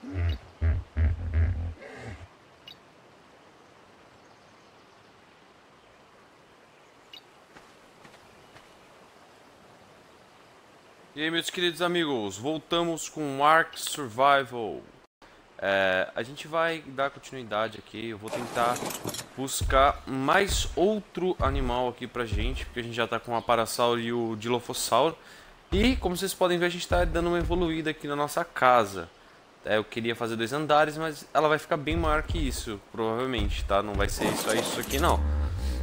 E aí, meus queridos amigos, voltamos com Ark Survival. É, a gente vai dar continuidade aqui, eu vou tentar buscar mais outro animal aqui pra gente, porque a gente já tá com o Parasauro e o Dilophosauro. E, como vocês podem ver, a gente tá dando uma evoluída aqui na nossa casa. É, eu queria fazer dois andares, mas ela vai ficar bem maior que isso, provavelmente, tá? Não vai ser só isso aqui, não.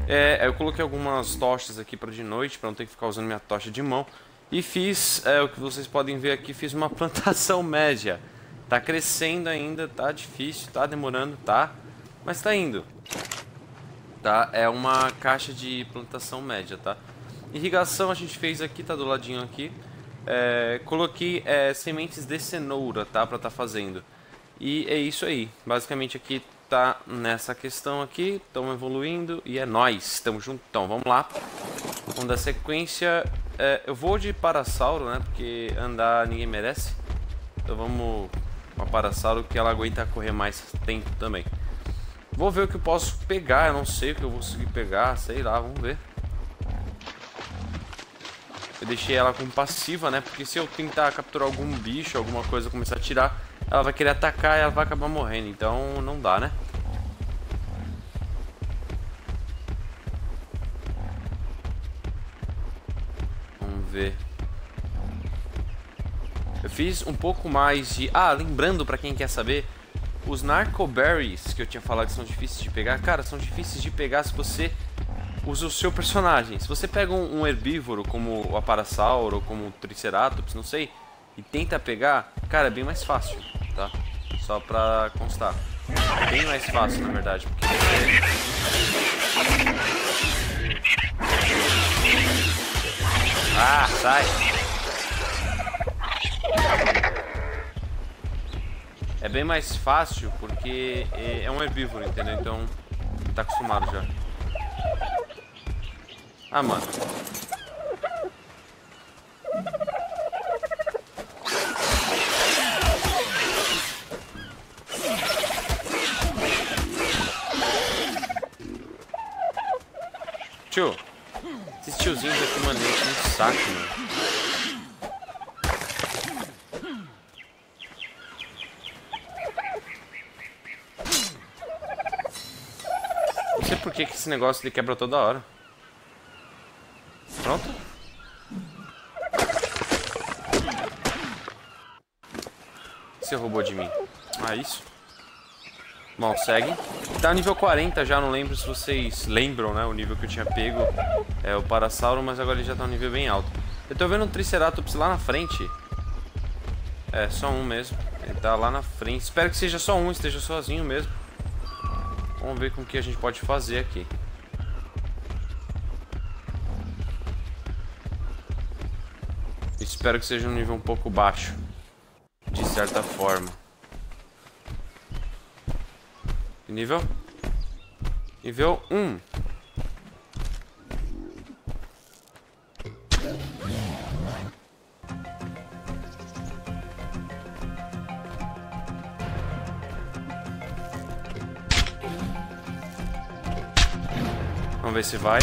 É, eu coloquei algumas tochas aqui para de noite, para não ter que ficar usando minha tocha de mão. E fiz, é, o que vocês podem ver aqui, fiz uma plantação média. Tá crescendo ainda, tá difícil, tá demorando, tá? Mas tá indo. Tá? É uma caixa de plantação média, tá? Irrigação a gente fez aqui, tá do ladinho aqui. É, coloquei é, sementes de cenoura, tá? Pra tá fazendo. E é isso aí. Basicamente aqui tá nessa questão aqui. Estamos evoluindo e é nós. Estamos juntos. Então, vamos lá. Vamos dar sequência. É, eu vou de Parasauro, né? Porque andar ninguém merece. Então vamos com a Parasauro que ela aguenta correr mais tempo também. Vou ver o que eu posso pegar. Eu não sei o que eu vou conseguir pegar. Sei lá, vamos ver. Eu deixei ela com passiva, né? Porque se eu tentar capturar algum bicho, alguma coisa, começar a tirar, ela vai querer atacar e ela vai acabar morrendo. Então não dá, né? ver. Eu fiz um pouco mais de... Ah, lembrando pra quem quer saber, os Narcoberries que eu tinha falado que são difíceis de pegar, cara, são difíceis de pegar se você usa o seu personagem. Se você pega um, um herbívoro como o Aparasauro, como o Triceratops, não sei, e tenta pegar, cara, é bem mais fácil, tá? Só pra constar. É bem mais fácil, na verdade, porque. Ah, sai. É bem mais fácil porque é um herbívoro, entendeu? Então tá acostumado já. Ah, mano. Tio. Esses tiozinhos aqui, mano, eles muito saco, mano. Não sei por que, que esse negócio ele quebra toda hora. Você roubou de mim. Ah, isso. Bom, segue. Tá nível 40 já, não lembro se vocês lembram, né? O nível que eu tinha pego é o Parasauro, mas agora ele já tá um nível bem alto. Eu tô vendo um Triceratops lá na frente. É, só um mesmo. Ele tá lá na frente. Espero que seja só um, esteja sozinho mesmo. Vamos ver com o que a gente pode fazer aqui. Espero que seja um nível um pouco baixo. Certa forma. Nível? Nível 1. Vamos ver se vai.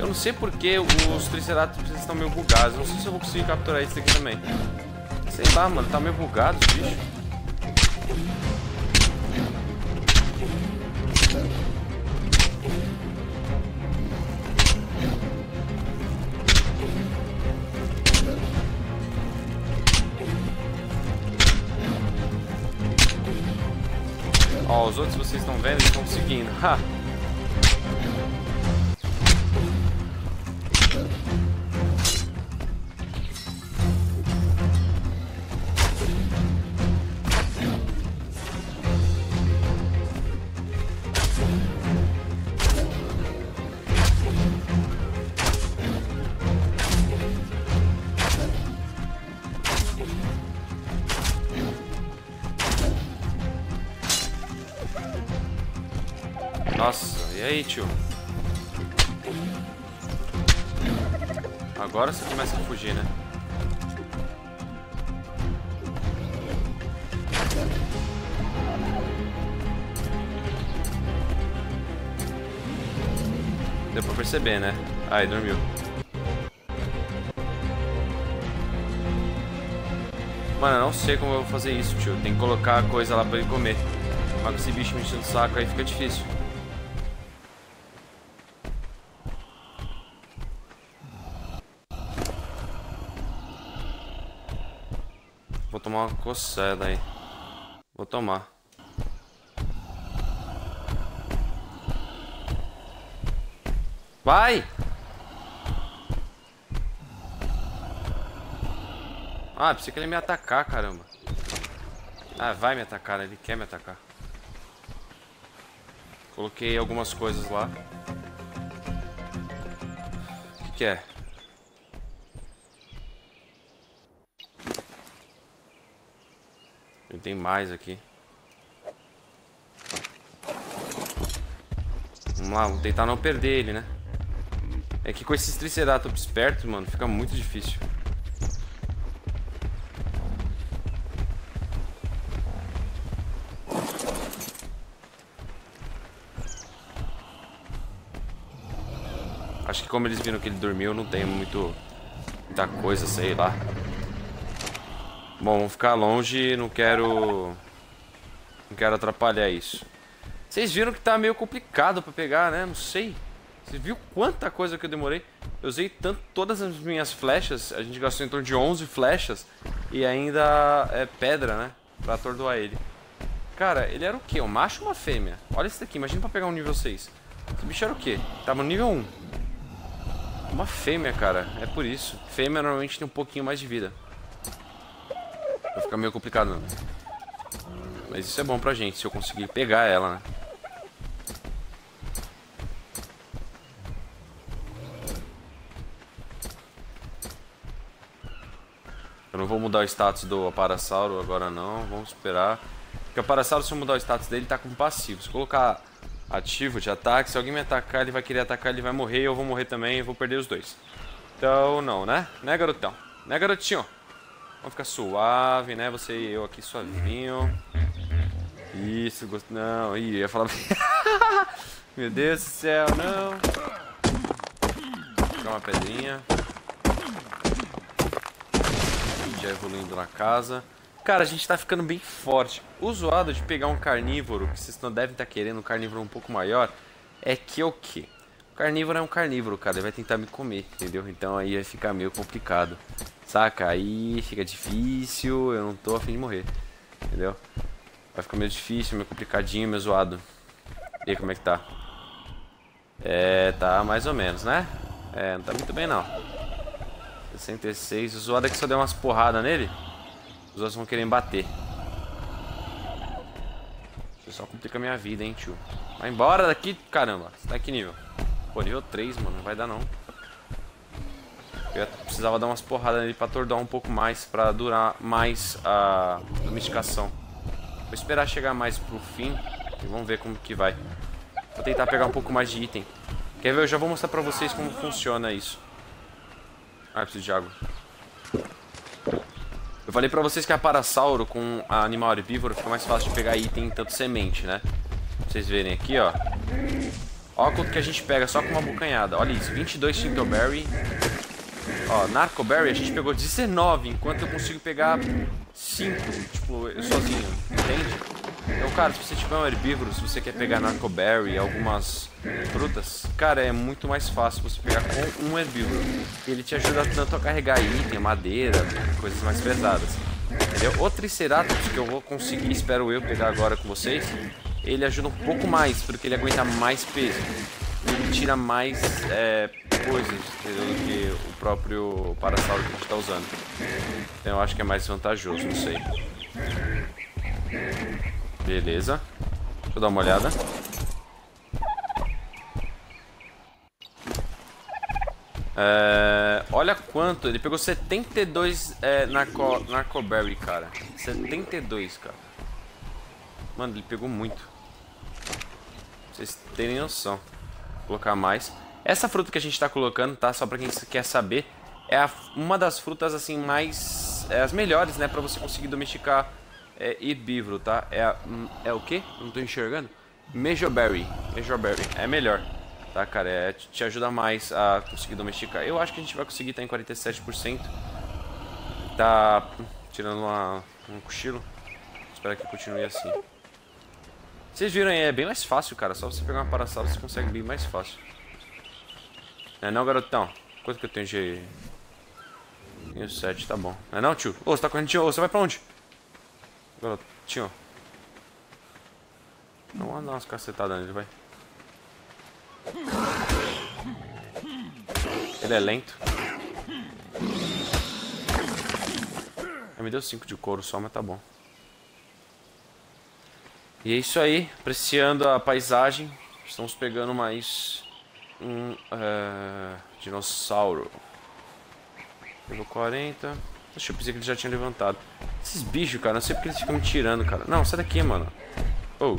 Eu não sei porque os Triceratops estão meio bugados. Não sei se eu vou conseguir capturar esse aqui também. Sei lá, mano. Tá meio bugado os bichos. Ó, os outros vocês estão vendo, eles estão seguindo. aí, tio. Agora você começa a fugir, né? Deu pra perceber, né? Aí, dormiu. Mano, eu não sei como eu vou fazer isso, tio. Tem que colocar a coisa lá pra ele comer. Mas com esse bicho me enchendo o saco aí fica difícil. Tomar uma coçada aí. Vou tomar. Vai! Ah, pensei que ele ia me atacar, caramba. Ah, vai me atacar, né? ele quer me atacar. Coloquei algumas coisas lá. O que, que é? Tem mais aqui. Vamos lá, vamos tentar não perder ele, né? É que com esses Triceratops perto, mano, fica muito difícil. Acho que como eles viram que ele dormiu, não tem muito muita coisa, sei lá. Bom, vamos ficar longe, não quero não quero atrapalhar isso. Vocês viram que tá meio complicado pra pegar, né? Não sei. Você viu quanta coisa que eu demorei? Eu usei tanto, todas as minhas flechas, a gente gastou em torno de 11 flechas e ainda é pedra, né? Pra atordoar ele. Cara, ele era o quê? Um macho ou uma fêmea? Olha esse daqui, imagina pra pegar um nível 6. Esse bicho era o quê? Tava no nível 1. Uma fêmea, cara. É por isso. Fêmea normalmente tem um pouquinho mais de vida. Vai ficar meio complicado, não. Mas isso é bom pra gente, se eu conseguir pegar ela, né? Eu não vou mudar o status do Aparasauro agora não, vamos esperar. Porque o Aparasauro, se eu mudar o status dele, tá com passivo. Se colocar ativo de ataque, se alguém me atacar, ele vai querer atacar, ele vai morrer, eu vou morrer também e vou perder os dois. Então, não, né? Né, garotão? Né, garotinho? Vamos ficar suave, né? Você e eu aqui suavinho. Isso, gosto... Não, ih, ia falar... Meu Deus do céu, não. Vou uma pedrinha já evoluindo na casa. Cara, a gente tá ficando bem forte. O zoado de pegar um carnívoro, que vocês não devem estar tá querendo, um carnívoro um pouco maior, é que é o quê? O carnívoro é um carnívoro, cara, ele vai tentar me comer, entendeu? Então aí vai ficar meio complicado. Saca? Aí fica difícil, eu não tô afim de morrer, entendeu? Vai ficar meio difícil, meio complicadinho, meio zoado. E aí, como é que tá? É, tá mais ou menos, né? É, não tá muito bem não. 66. O zoado é que só deu umas porradas nele. Os outros vão querer bater. Isso só complica a minha vida, hein, tio. Vai embora daqui, caramba. Você tá que nível? Pô, nível 3, mano. Não vai dar, não. Eu precisava dar umas porradas nele pra atordoar um pouco mais. Pra durar mais a domesticação. Vou esperar chegar mais pro fim. E vamos ver como que vai. Vou tentar pegar um pouco mais de item. Quer ver? Eu já vou mostrar pra vocês como funciona isso. Ah, preciso de água. Eu falei pra vocês que a Parasauro com a animal herbívoro fica mais fácil de pegar item tanto semente, né? Pra vocês verem aqui, ó. Ó quanto que a gente pega só com uma bucanhada. Olha isso, 22 Tintoberry. Ó, Narcoberry a gente pegou 19, enquanto eu consigo pegar 5, tipo, eu sozinho, entende? Então, cara, se você tiver um herbívoro, se você quer pegar narcoberry, algumas frutas, cara, é muito mais fácil você pegar com um herbívoro. Ele te ajuda tanto a carregar item, madeira, coisas mais pesadas. Entendeu? O Triceratops que eu vou conseguir, espero eu, pegar agora com vocês, ele ajuda um pouco mais, porque ele aguenta mais peso. Ele tira mais é, coisas do que o próprio Parasauro que a gente está usando. Então eu acho que é mais vantajoso, não sei. Beleza. Deixa eu dar uma olhada. É, olha quanto. Ele pegou 72 é, narco, Narcoberry, cara. 72, cara. Mano, ele pegou muito. Vocês terem noção. Colocar mais. Essa fruta que a gente tá colocando, tá? Só pra quem quer saber. É a, uma das frutas, assim, mais... É, as melhores, né? Pra você conseguir domesticar é herbívoro, tá? É, a, é o que? Não tô enxergando. Mejoberry. Mejoberry. É melhor. Tá, cara? É, te ajuda mais a conseguir domesticar. Eu acho que a gente vai conseguir estar em 47%. Tá tirando uma, um cochilo. Espero que continue assim. Vocês viram aí, é bem mais fácil, cara. Só você pegar uma paraçada, você consegue bem mais fácil. É não, garotão? Quanto que eu tenho de... Tenho 7, tá bom. É não, tio? Ô, você tá correndo, tio? Ô, você vai pra onde? Garotinho. Vamos dar umas cacetadas nele, vai. Ele é lento. Me deu 5 de couro só, mas tá bom. E é isso aí, apreciando a paisagem. Estamos pegando mais um uh, dinossauro. Pegou 40. Deixa eu pensei que ele já tinha levantado. Esses bichos, cara, não sei porque eles ficam me tirando, cara. Não, sai daqui, mano. Oh.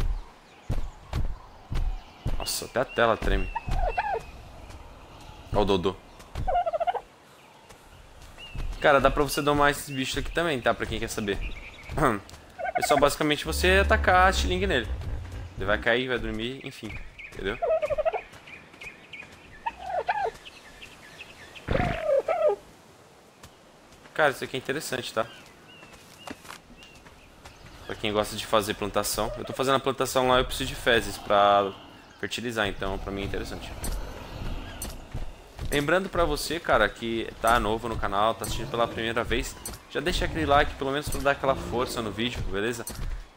Nossa, até a tela treme. Olha o Dodô. Cara, dá pra você domar esses bichos aqui também, tá? Pra quem quer saber. É só basicamente você atacar a Stiling nele. Ele vai cair, vai dormir, enfim. Entendeu? Cara, isso aqui é interessante, tá? Pra quem gosta de fazer plantação. Eu tô fazendo a plantação lá, eu preciso de fezes pra fertilizar, então pra mim é interessante. Lembrando pra você, cara, que tá novo no canal, tá assistindo pela primeira vez, já deixa aquele like, pelo menos pra dar aquela força no vídeo, beleza?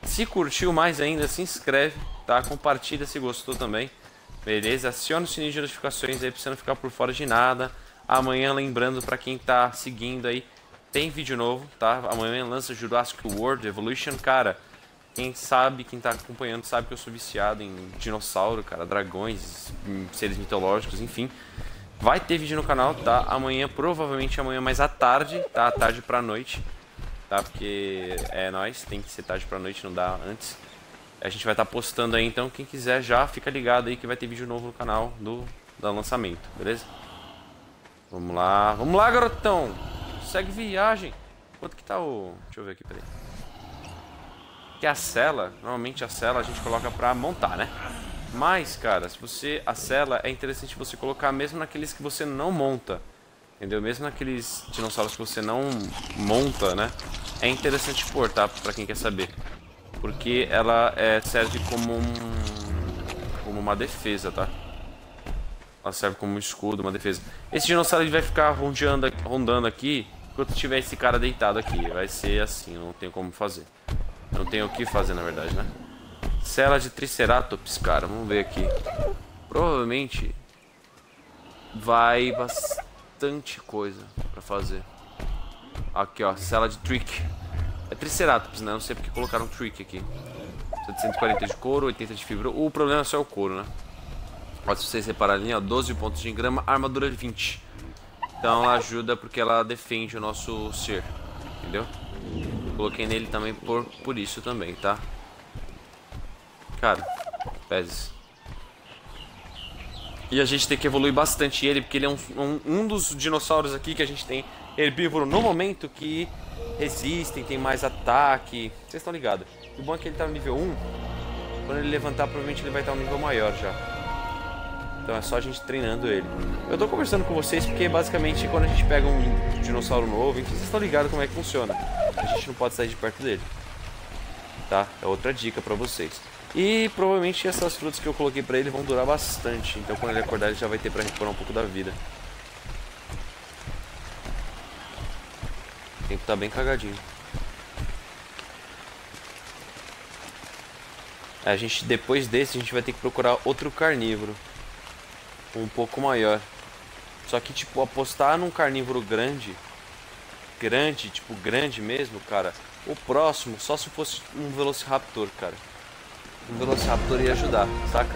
Se curtiu mais ainda, se inscreve, tá? Compartilha se gostou também, beleza? Aciona o sininho de notificações aí pra você não ficar por fora de nada. Amanhã, lembrando pra quem tá seguindo aí, tem vídeo novo, tá? Amanhã lança Jurassic World Evolution, cara. Quem sabe, quem tá acompanhando, sabe que eu sou viciado em dinossauro, cara, dragões, seres mitológicos, enfim. Vai ter vídeo no canal, tá? Amanhã, provavelmente amanhã mais à tarde, tá? À tarde pra noite, tá? Porque é nós, tem que ser tarde pra noite, não dá antes. A gente vai estar tá postando aí, então quem quiser já fica ligado aí que vai ter vídeo novo no canal do, do lançamento, beleza? Vamos lá, vamos lá, garotão! Segue viagem! Quanto que tá o... Deixa eu ver aqui, peraí que a cela, normalmente a cela a gente coloca pra montar, né? Mas, cara, se você... A cela é interessante você colocar mesmo naqueles que você não monta. Entendeu? Mesmo naqueles dinossauros que você não monta, né? É interessante pôr, tá? Pra quem quer saber. Porque ela é, serve como um... Como uma defesa, tá? Ela serve como um escudo, uma defesa. Esse dinossauro ele vai ficar rondando, rondando aqui enquanto tiver esse cara deitado aqui. Vai ser assim, não tem como fazer. Não tem o que fazer, na verdade, né? Cela de Triceratops, cara. Vamos ver aqui. Provavelmente vai bastante coisa pra fazer. Aqui, ó. Cela de Trick. É Triceratops, né? Não sei porque colocaram Trick aqui. 740 de couro, 80 de fibra. O problema é só o couro, né? Ó, se vocês repararem, ó. 12 pontos de engrama, armadura de 20. Então ela ajuda porque ela defende o nosso ser. Entendeu? Coloquei nele também por, por isso também, tá? Cara, pezes. E a gente tem que evoluir bastante ele, porque ele é um, um, um dos dinossauros aqui que a gente tem herbívoro no momento que resistem, tem mais ataque. Vocês estão ligados. O bom é que ele tá no nível 1. Quando ele levantar, provavelmente ele vai estar um nível maior já. Então é só a gente treinando ele. Eu tô conversando com vocês porque basicamente quando a gente pega um dinossauro novo, vocês estão ligados como é que funciona. A gente não pode sair de perto dele. Tá? É outra dica pra vocês. E provavelmente essas frutas que eu coloquei pra ele vão durar bastante. Então quando ele acordar ele já vai ter pra recuperar um pouco da vida. O tempo tá bem cagadinho. É, a gente, depois desse, a gente vai ter que procurar outro carnívoro um pouco maior. Só que, tipo, apostar num carnívoro grande, grande, tipo, grande mesmo, cara, o próximo, só se fosse um Velociraptor, cara. Um Velociraptor ia ajudar, saca?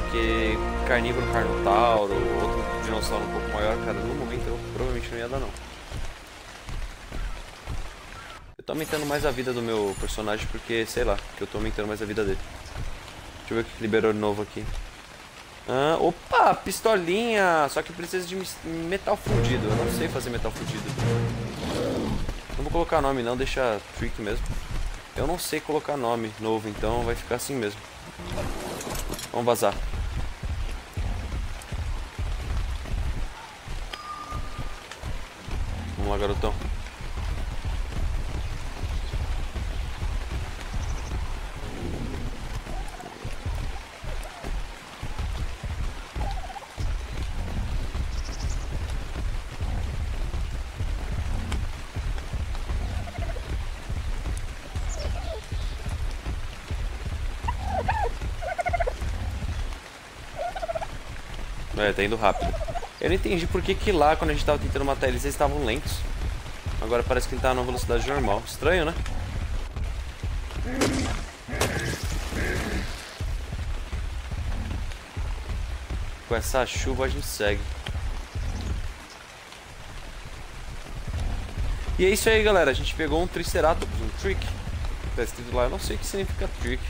Porque carnívoro, Carnotauro, outro dinossauro um pouco maior, cara, no momento eu provavelmente não ia dar, não. Eu tô aumentando mais a vida do meu personagem porque, sei lá, que eu tô aumentando mais a vida dele. Deixa eu ver o que liberou de novo aqui. Ah, opa, pistolinha! Só que precisa de metal fundido. Eu não sei fazer metal fundido. Não vou colocar nome não, deixa trick mesmo. Eu não sei colocar nome novo, então vai ficar assim mesmo. Vamos vazar. Vamos lá, garotão. É, tá indo rápido. Eu não entendi por que, que lá, quando a gente tava tentando matar eles, eles estavam lentos. Agora parece que ele tá numa velocidade normal. Estranho, né? Com essa chuva a gente segue. E é isso aí, galera. A gente pegou um Triceratops, um Trick. Tá escrito lá, eu não sei o que significa Trick.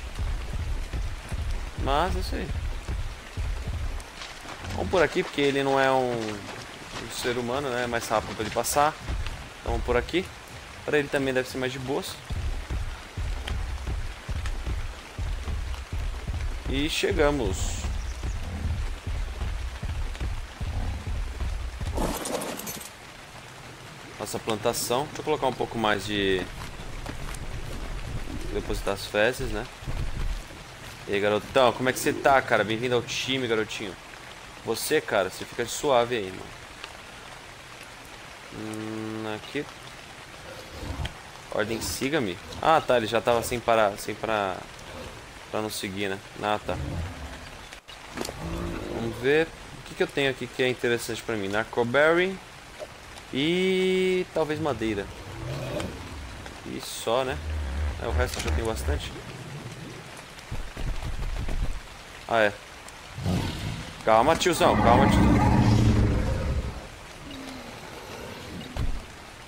Mas é isso aí. Vamos por aqui, porque ele não é um, um ser humano, né? É mais rápido para ele passar. Então vamos por aqui. Para ele também deve ser mais de boas. E chegamos. Nossa plantação. Deixa eu colocar um pouco mais de... Depositar as fezes, né? E aí, garotão, como é que você tá, cara? Bem-vindo ao time, garotinho. Você, cara, você fica suave aí, mano. Hum, aqui. Ordem siga-me. Ah, tá, ele já tava sem parar, sem parar pra não seguir, né? Ah, tá. Vamos ver o que, que eu tenho aqui que é interessante pra mim. Narcoberry e talvez madeira. E só, né? É, o resto eu já tenho bastante. Ah, é. Calma, tiozão, calma, tiozão.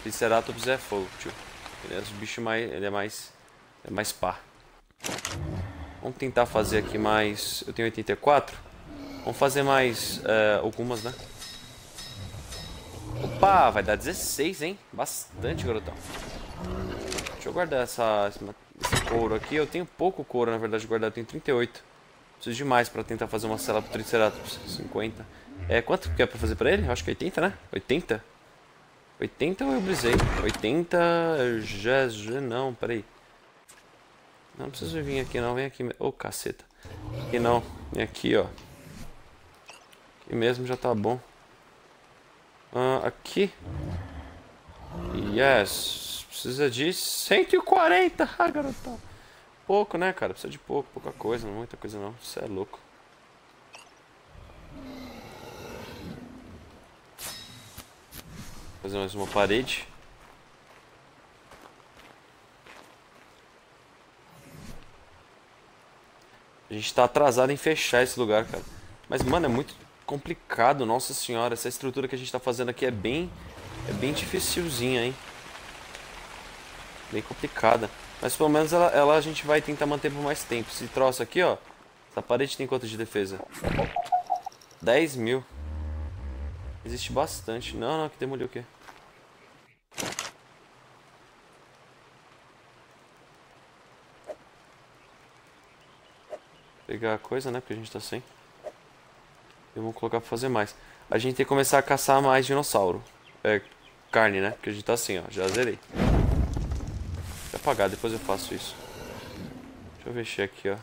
Triceratops é fogo, tio. Ele é os bichos mais. Ele é mais. É mais pá. Vamos tentar fazer aqui mais. Eu tenho 84. Vamos fazer mais uh, algumas, né? Opa, vai dar 16, hein? Bastante, garotão. Deixa eu guardar essa, esse couro aqui. Eu tenho pouco couro, na verdade, guardado. Eu tenho 38. Preciso de mais pra tentar fazer uma cela pro Triceratops. 50. É, quanto que é pra fazer pra ele? Acho que 80, né? 80? 80 ou eu brisei? 80... Já, já não, peraí. Não precisa vir aqui não, vem aqui. Ô, oh, caceta. Aqui não, vem aqui, ó. Aqui mesmo já tá bom. Uh, aqui. Yes. Precisa de 140. Ah, garotão pouco, né, cara? Precisa de pouco, pouca coisa, não muita coisa não. Você é louco. Fazer mais uma parede. A gente tá atrasado em fechar esse lugar, cara. Mas, mano, é muito complicado, nossa senhora. Essa estrutura que a gente tá fazendo aqui é bem... É bem dificilzinha, hein? Bem complicada. Mas pelo menos ela, ela a gente vai tentar manter por mais tempo. Esse troço aqui, ó. Essa parede tem quanto de defesa? 10 mil. Existe bastante. Não, não, que demoliu o quê? Pegar a coisa, né? Porque a gente tá sem. E vamos colocar pra fazer mais. A gente tem que começar a caçar mais dinossauro. É, carne, né? Porque a gente tá assim, ó. Já zerei apagar, depois eu faço isso. Deixa eu mexer aqui, ó.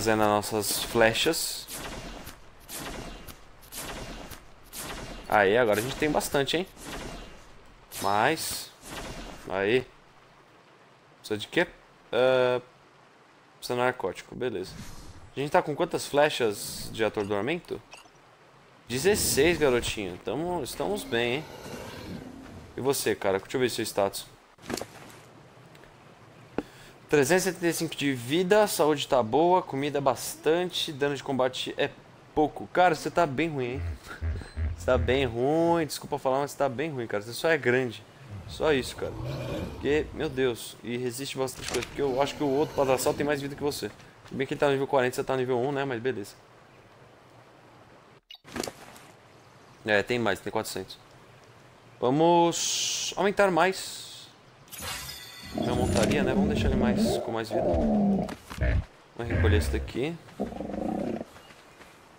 Fazendo as nossas flechas. Aí, agora a gente tem bastante, hein? Mais. Aí. Precisa de quê? Uh, precisa narcótico, beleza. A gente tá com quantas flechas de atordoamento? 16, garotinho. Tamo, estamos bem, hein? E você, cara? Deixa eu ver seu status. 375 de vida, saúde tá boa, comida bastante, dano de combate é pouco. Cara, você tá bem ruim, hein? Você tá bem ruim, desculpa falar, mas você tá bem ruim, cara. Você só é grande. Só isso, cara. Porque, meu Deus, e resiste bastante coisa. Porque eu acho que o outro padraçal tem mais vida que você. Se bem que ele tá no nível 40, você tá no nível 1, né? Mas beleza. É, tem mais, tem 400. Vamos aumentar mais. Minha montaria, né? Vamos deixar ele mais com mais vida. Vamos recolher esse daqui. Deixa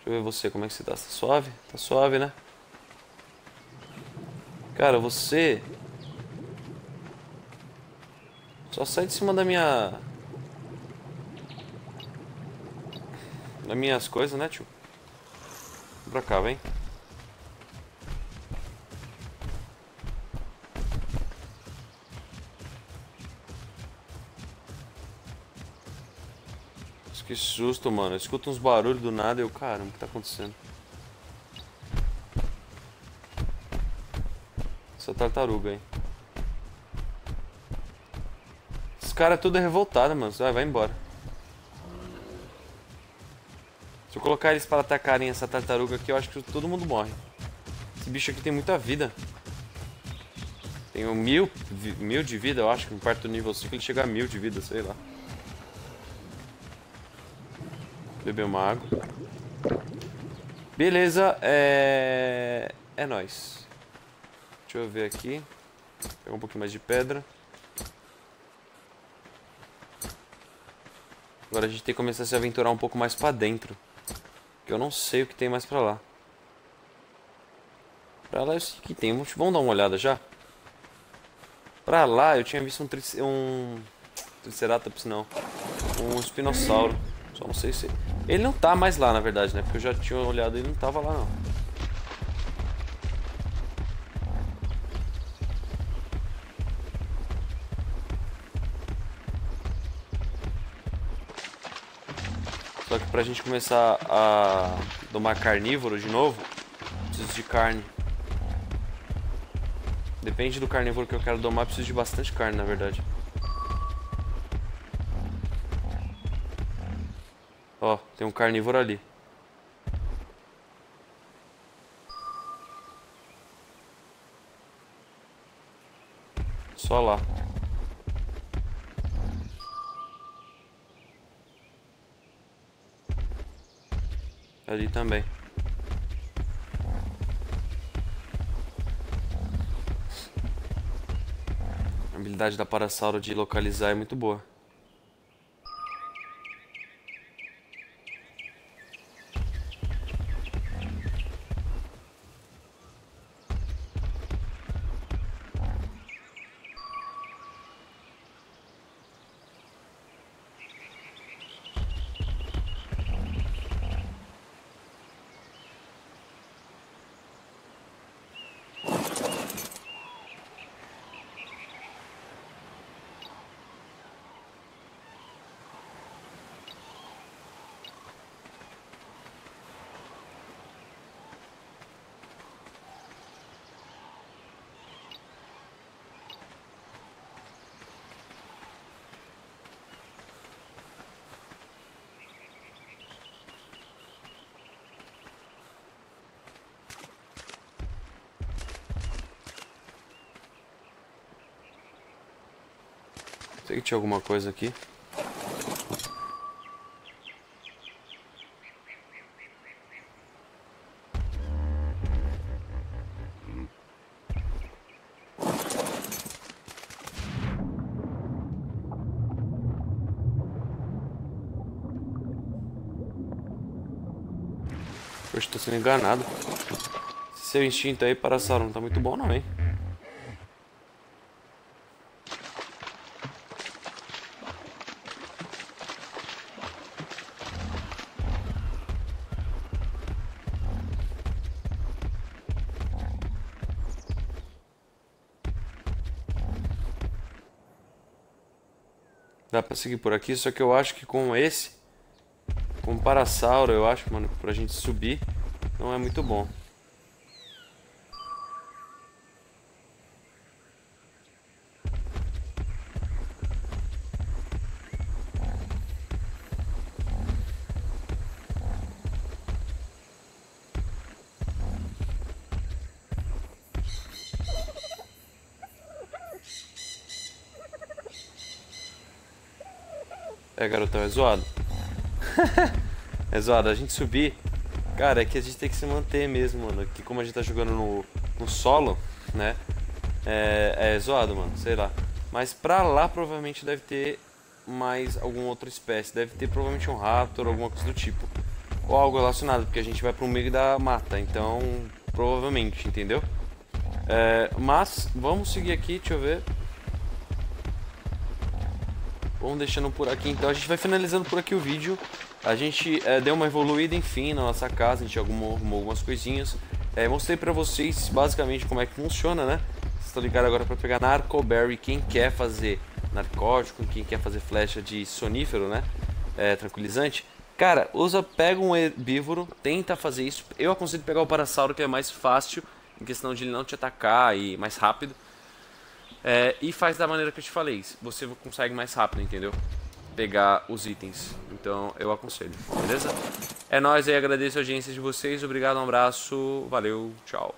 eu ver você, como é que você tá? Tá suave? Tá suave, né? Cara, você... Só sai de cima da minha... Das minhas coisas, né, tio? Vem pra cá, vem. Que susto, mano. Eu escuto uns barulhos do nada e eu, caramba, o que tá acontecendo? Essa tartaruga aí. Esse cara é tudo revoltado, mano. Vai, vai embora. Se eu colocar eles para atacarem essa tartaruga aqui, eu acho que todo mundo morre. Esse bicho aqui tem muita vida. Um mil, mil de vida, eu acho que perto do nível 5 ele chega a mil de vida, sei lá. Beber uma água. Beleza, é... É nóis. Deixa eu ver aqui. Pegar um pouquinho mais de pedra. Agora a gente tem que começar a se aventurar um pouco mais pra dentro. Porque eu não sei o que tem mais pra lá. Pra lá eu sei que tem. Vamos dar uma olhada já? Pra lá eu tinha visto um, tric... um... Triceratops não. Um espinossauro. Só não sei se... Ele não tá mais lá, na verdade, né? Porque eu já tinha olhado e ele não tava lá, não. Só que pra gente começar a domar carnívoro de novo, preciso de carne. Depende do carnívoro que eu quero domar, preciso de bastante carne, na verdade. Ó, tem um carnívoro ali. Só lá. Ali também. A habilidade da Parasauro de localizar é muito boa. Sei que tinha alguma coisa aqui. Poxa, tô sendo enganado. Seu instinto aí para Sauron não tá muito bom não, hein? Pra seguir por aqui, só que eu acho que com esse, com o Parasauro, eu acho, mano, pra gente subir, não é muito bom. Garotão, é zoado. é zoado. A gente subir... Cara, é que a gente tem que se manter mesmo, mano. Que como a gente tá jogando no, no solo, né? É, é zoado, mano. Sei lá. Mas pra lá provavelmente deve ter mais alguma outra espécie. Deve ter provavelmente um rato ou alguma coisa do tipo. Ou algo relacionado, porque a gente vai pro meio da mata. Então, provavelmente, entendeu? É, mas, vamos seguir aqui, deixa eu ver. Vamos deixando por aqui, então a gente vai finalizando por aqui o vídeo. A gente é, deu uma evoluída, enfim, na nossa casa, a gente arrumou, arrumou algumas coisinhas. É, mostrei pra vocês, basicamente, como é que funciona, né? Vocês estão ligados agora pra pegar Narcoberry, quem quer fazer narcótico, quem quer fazer flecha de sonífero, né? É, tranquilizante. Cara, usa, pega um herbívoro, tenta fazer isso. Eu aconselho pegar o parasauro, que é mais fácil, em questão de ele não te atacar e mais rápido. É, e faz da maneira que eu te falei, você consegue mais rápido, entendeu? Pegar os itens. Então eu aconselho, beleza? É nóis aí, agradeço a audiência de vocês, obrigado, um abraço, valeu, tchau.